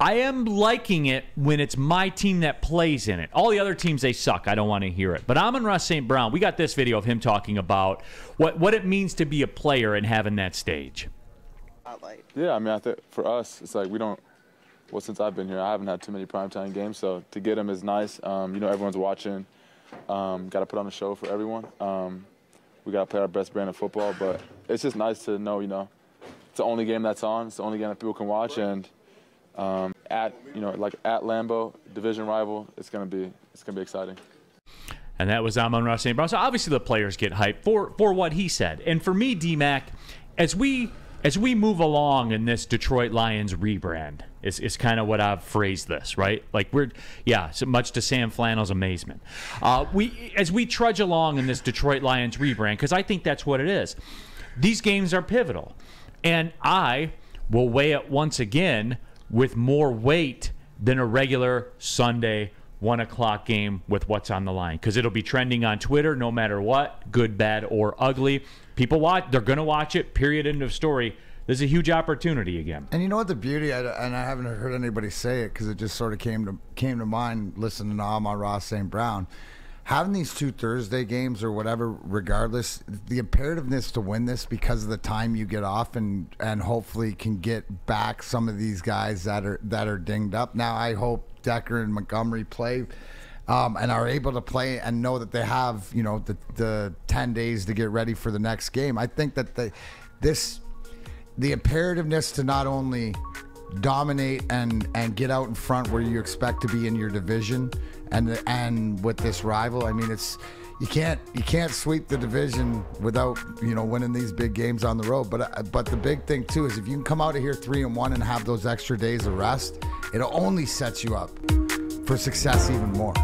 I am liking it when it's my team that plays in it. All the other teams they suck. I don't want to hear it. But I'm Amon-Ra St. Brown, we got this video of him talking about what what it means to be a player and having that stage. Yeah, I mean, I think for us, it's like we don't. Well, since I've been here, I haven't had too many primetime games, so to get them is nice. Um, you know, everyone's watching. Um, got to put on a show for everyone. Um, we got to play our best brand of football, but it's just nice to know, you know, it's the only game that's on. It's the only game that people can watch, and um, at you know, like at Lambeau, division rival, it's gonna be it's gonna be exciting. And that was Amon-Ra St. Brown. So obviously the players get hyped for for what he said. And for me, DMAC, as we as we move along in this Detroit Lions rebrand, is, is kind of what I've phrased this, right? Like we're, yeah, so much to Sam Flannel's amazement. Uh, we as we trudge along in this Detroit Lions rebrand, because I think that's what it is. These games are pivotal, and I will weigh it once again with more weight than a regular Sunday one o'clock game with what's on the line because it'll be trending on Twitter no matter what, good, bad, or ugly. People watch; they're going to watch it. Period. End of story. There's a huge opportunity again. And you know what the beauty, I, and I haven't heard anybody say it because it just sort of came to came to mind listening to Amon-Ra St. Brown. Having these two Thursday games or whatever, regardless, the imperativeness to win this because of the time you get off and and hopefully can get back some of these guys that are that are dinged up. Now I hope Decker and Montgomery play. Um, and are able to play and know that they have, you know, the, the 10 days to get ready for the next game. I think that the, this the imperativeness to not only dominate and and get out in front where you expect to be in your division and and with this rival i mean it's you can't you can't sweep the division without you know winning these big games on the road. But uh, but the big thing too is if you can come out of here 3 and 1 and have those extra days of rest it only sets you up for success even more